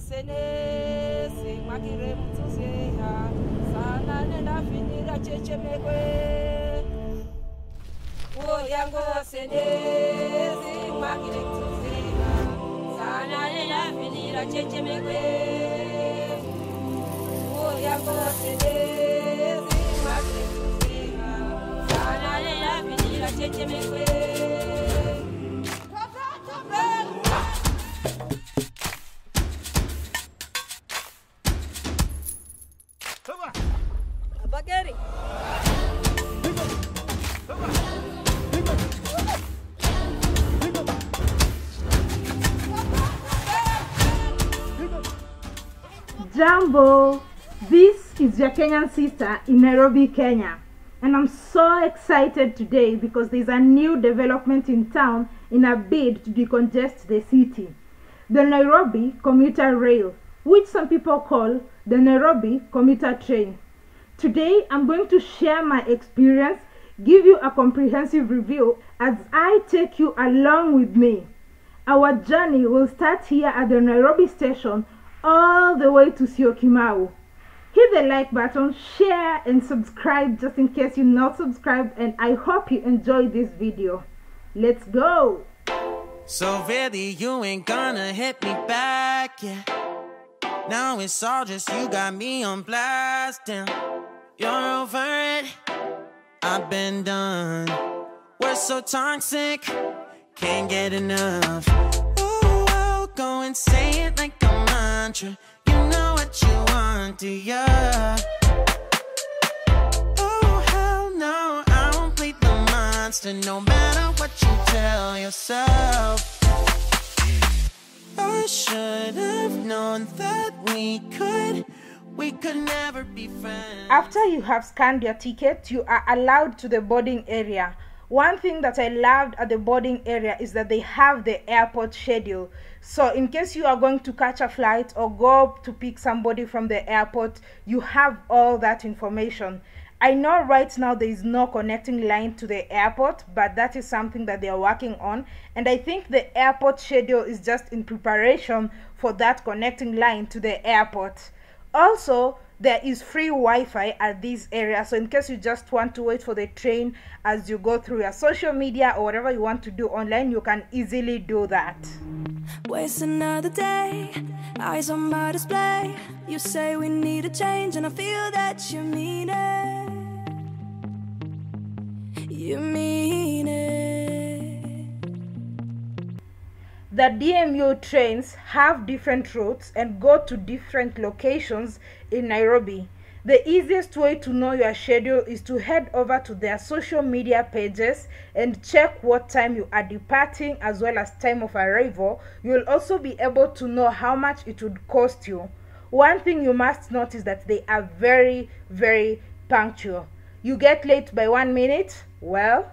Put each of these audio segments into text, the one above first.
sene simwakire mtuzeha sana nenafinira chechemekwe. Uyango sene simwakire mtuzeha sana nenafinira chechemekwe. Uyango sene simwakire mtuzeha sana nenafinira chechemekwe Jambo, this is your Kenyan sister in Nairobi, Kenya. And I'm so excited today because there's a new development in town in a bid to decongest the city. The Nairobi Commuter Rail, which some people call the Nairobi Commuter Train. Today, I'm going to share my experience, give you a comprehensive review as I take you along with me. Our journey will start here at the Nairobi station all the way to Syokimau. Hit the like button, share, and subscribe just in case you're not subscribed. And I hope you enjoyed this video. Let's go! So really, you ain't gonna hit me back, yeah. Now it's all just you got me on blast, damn. You're over it, I've been done. We're so toxic, can't get enough. Ooh, go and say it like mantra. You know what you want, do ya? Oh, hell no, I play the monster no matter what you tell yourself. I should have known that we could, we could never be friends. After you have scanned your ticket, you are allowed to the boarding area. One thing that I loved at the boarding area is that they have the airport schedule. So, in case you are going to catch a flight or go to pick somebody from the airport, you have all that information. I know right now there is no connecting line to the airport, but that is something that they are working on. And I think the airport schedule is just in preparation for that connecting line to the airport. Also, there is free Wi-Fi at this area, so in case you just want to wait for the train as you go through your social media or whatever you want to do online, you can easily do that. Waste another day, eyes on my display. You say we need a change, and I feel that you mean it. You mean The DMU trains have different routes and go to different locations in Nairobi. The easiest way to know your schedule is to head over to their social media pages and check what time you are departing as well as time of arrival. You will also be able to know how much it would cost you. One thing you must note is that they are very, very punctual. You get late by one minute? Well,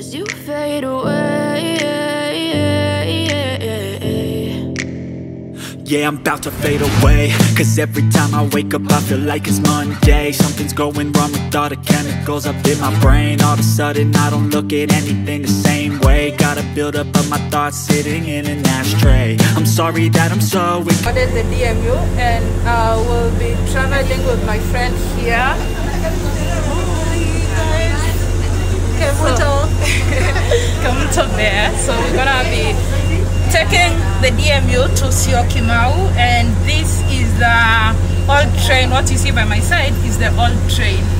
As you fade away. Yeah, I'm about to fade away. Cause every time I wake up I feel like it's Monday. Something's going wrong with all the chemicals up in my brain. All of a sudden I don't look at anything the same way. Gotta build up of my thoughts sitting in an ashtray. I'm sorry that I'm so weak. Ordered the DMU and uh, will be traveling with my friend here. Bear. So we're gonna be taking the DMU to Syokimau and this is the old train. What you see by my side is the old train.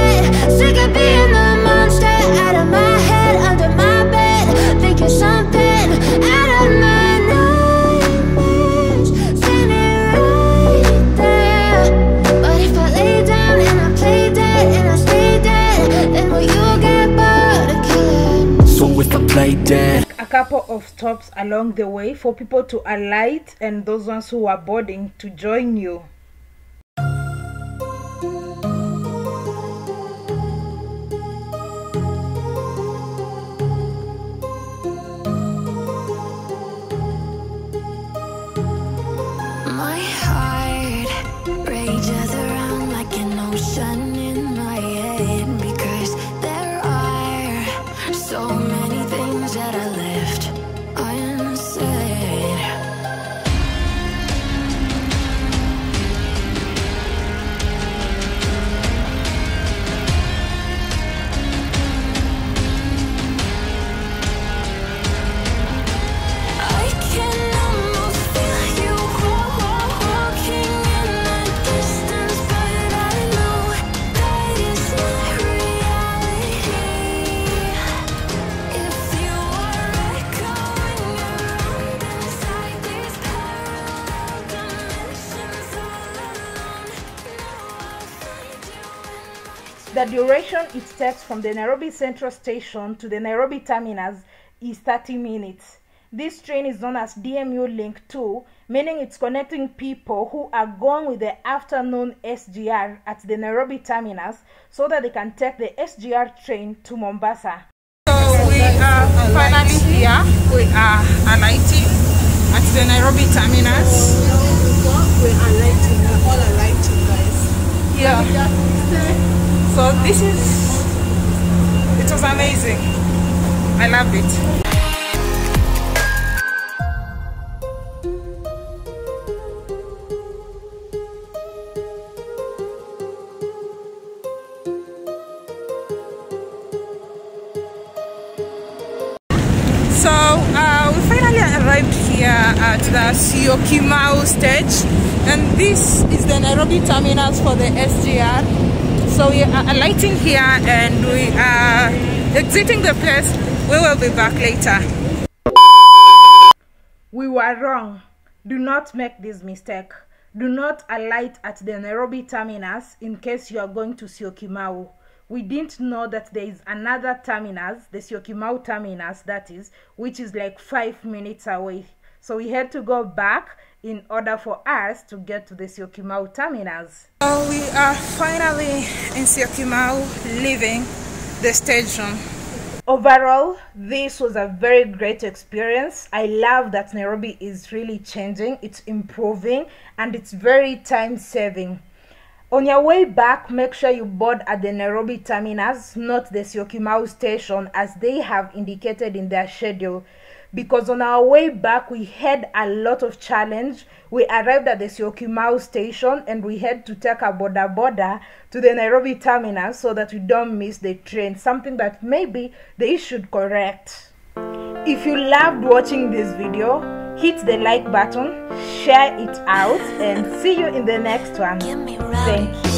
Play dead a couple of stops along the way for people to alight and those ones who are boarding to join you. The duration it takes from the Nairobi Central Station to the Nairobi terminus is 30 minutes. This train is known as DMU Link 2, meaning it's connecting people who are going with the afternoon SGR at the Nairobi terminus so that they can take the SGR train to Mombasa. So we are finally here. We are alighting at the Nairobi terminus. We're alighting, we're all alighting, guys. Yeah. So this is. It was amazing. I loved it. So uh, we finally arrived here at the Syokimau stage, and this is the Nairobi terminus for the SGR. So we are alighting here and we are exiting the place. We will be back later. We were wrong. Do not make this mistake. Do not alight at the Nairobi terminus in case you are going to Syokimau. We didn't know that there is another terminus, the Syokimau terminus, that is, which is like five minutes away. So we had to go back in order for us to get to the Syokimau terminus. So we are finally in Syokimau, leaving the station. Overall, this was a very great experience. I love that Nairobi is really changing, it's improving, and it's very time saving. On your way back, make sure you board at the Nairobi terminus, not the Syokimau station, as they have indicated in their schedule. Because on our way back, we had a lot of challenge. We arrived at the Syokimau station and we had to take a boda boda to the Nairobi terminal so that we don't miss the train. Something that maybe they should correct. If you loved watching this video, hit the like button, share it out, and see you in the next one. Thank you.